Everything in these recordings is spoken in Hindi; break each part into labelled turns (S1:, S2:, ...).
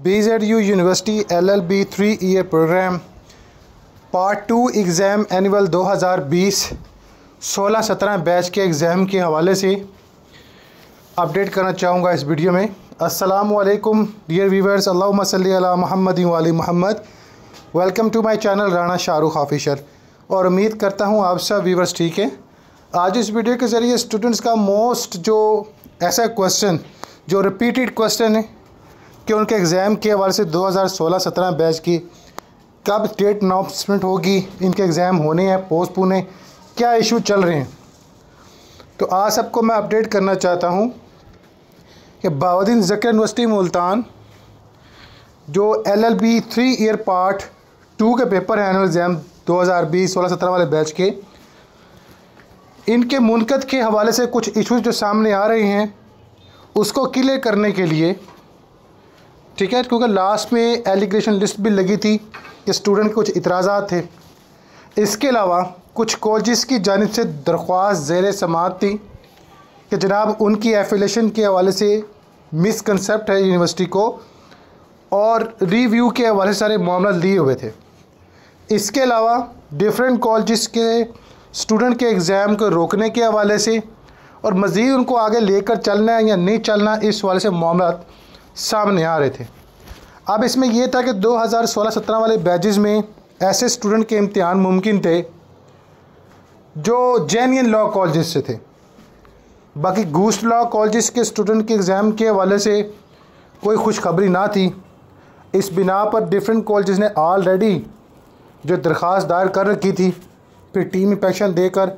S1: B Z U university L L B three year programme part two exam annual 2020 16 17 batch के एग्ज़ाम के हवाले से अपडेट करना चाहूँगा इस वीडियो में। अस्सलाम वालेकुम डियर व्यूवर्स अल्लाहुम्मा सल्ली अला मोहम्मद वाली Mohammad. Welcome to my channel Rana Shahrukh official. और उम्मीद करता हूँ आप सब व्यूवर्स ठीक है। आज इस वीडियो के ज़रिए स्टूडेंट्स का मोस्ट जो ऐसा क्वेश्चन जो रिपीटेड क्वेश्चन है कि उनके एग्ज़ाम के हवाले से 2016-17 बैच की कब डेट अनाउंसमेंट होगी, इनके एग्ज़ाम होने हैं, पोस्टपोन है, क्या इशू चल रहे हैं? तो आज सबको मैं अपडेट करना चाहता हूँ कि बाउद्दीन जकर यूनिवर्सिटी मुल्तान, जो L L B three year part two के पेपर हैं एनुअल एग्ज़ाम 2020 16 17 वाले बैच के, इनके मुनकद के हवाले से कुछ इश्यूज़ जो सामने आ रहे हैं, उसको क्लियर करने के लिए ठीक है, क्योंकि लास्ट में एलिग्रेशन लिस्ट भी लगी थी कि स्टूडेंट के कुछ इतराज़ा थे। इसके अलावा कुछ कॉलेज़ की जानब से दरख्वास्त जेर समात थी कि जनाब उनकी एफिलेशन के हवाले से मिसकनसेप्ट है यूनिवर्सिटी को और रिव्यू के हवाले सारे मामला लिए हुए थे। इसके अलावा डिफरेंट कॉलेज़ के स्टूडेंट के एग्ज़ाम को रोकने के हवाले से और मज़ीद उनको आगे लेकर चलना है या नहीं चलना, इस हवाले से मामला सामने आ रहे थे। अब इसमें यह था कि 2016-17 वाले बैचेस में ऐसे स्टूडेंट के इम्तहान मुमकिन थे जो जेनियन लॉ कॉलेज से थे। बाकी गूस्ट लॉ कॉलेज के स्टूडेंट के एग्ज़ाम के हवाले से कोई खुशखबरी ना थी। इस बिना पर डिफरेंट कॉलेज ने ऑलरेडी जो दरख्वास्त दायर कर रखी थी, फिर टीम इंपेक्शन देकर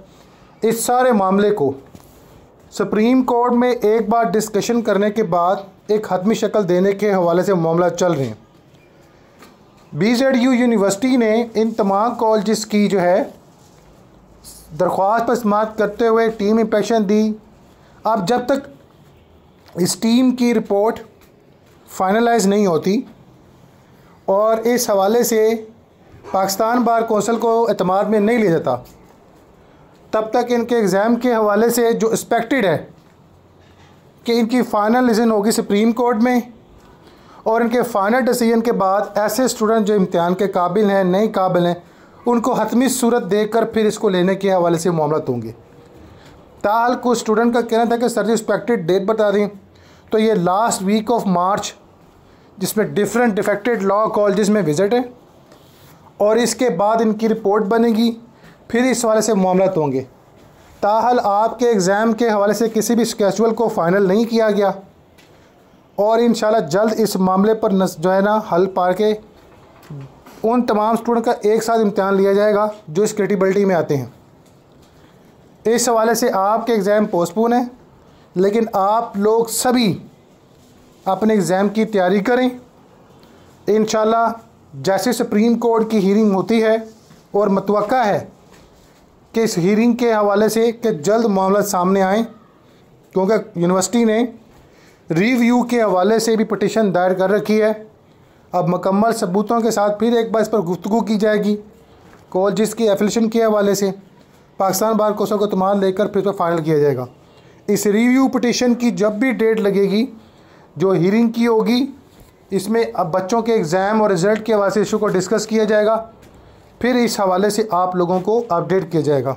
S1: इस सारे मामले को सुप्रीम कोर्ट में एक बार डिस्कशन करने के बाद एक हतमी शक्ल देने के हवाले से मामला चल रहे हैं। बी जेड यू यूनिवर्सिटी ने इन तमाम कॉलेज की जो है, दरख्वास्त पर समाप्त करते हुए टीम इंपेक्शन दी। अब जब तक इस टीम की रिपोर्ट फाइनलाइज नहीं होती और इस हवाले से पाकिस्तान बार कौंसल को अतमाद में नहीं लिया जाता, तब तक इनके एग्ज़ाम के हवाले से जो एक्सपेक्टेड है कि इनकी फ़ाइनल डिसीज़न होगी सुप्रीम कोर्ट में, और इनके फ़ाइनल डिसीज़न के बाद ऐसे स्टूडेंट जो इम्तहान के काबिल हैं नहीं काबिल हैं, उनको हतमी सूरत देकर फिर इसको लेने के हवाले से मामला होंगे। ताल कुछ स्टूडेंट का कहना था कि सर जी एक्सपेक्टेड डेट बता दें। तो ये लास्ट वीक ऑफ़ मार्च जिसमें डिफरेंट डिफेक्टेड लॉ कॉलेज में विज़िट है, और इसके बाद इनकी रिपोर्ट बनेगी, फिर इस हवाले से मामला होंगे। ताहल आपके एग्ज़ाम के हवाले से किसी भी स्केचुअल को फ़ाइनल नहीं किया गया। और इन जल्द इस मामले पर जो है ना, हल पा के उन तमाम स्टूडेंट का एक साथ इम्तहान लिया जाएगा, जो इस क्रेडिबिलिटी में आते हैं। इस हवाले से आपके एग्ज़ाम पोस्टपोन है, लेकिन आप लोग सभी अपने एग्ज़ाम की तैयारी करें। इन जैसे सुप्रीम कोर्ट की हीरिंग होती है और मतवक़ है कि इस हीरिंग के हवाले से कि जल्द मामला सामने आए, क्योंकि यूनिवर्सिटी ने रिव्यू के हवाले से भी पटिशन दायर कर रखी है। अब मकम्मल सबूतों के साथ फिर एक बार इस पर गुफ्तु की जाएगी कॉलेज की एफिलेशन के हवाले से। पाकिस्तान बार कोसों को तमाम लेकर फिर तो फाइनल किया जाएगा। इस रिव्यू पटिशन की जब भी डेट लगेगी, जो हीरिंग की होगी, इसमें अब बच्चों के एग्ज़ाम और रिज़ल्ट के हवाले से इशू को डिस्कस किया जाएगा। फिर इस हवाले से आप लोगों को अपडेट किया जाएगा।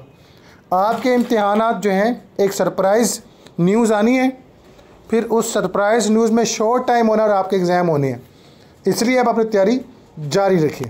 S1: आपके इम्तहान जो हैं, एक सरप्राइज़ न्यूज़ आनी है। फिर उस सरप्राइज़ न्यूज़ में शॉर्ट टाइम होना और आपके एग्ज़ाम होने हैं। इसलिए आप अपनी तैयारी जारी रखें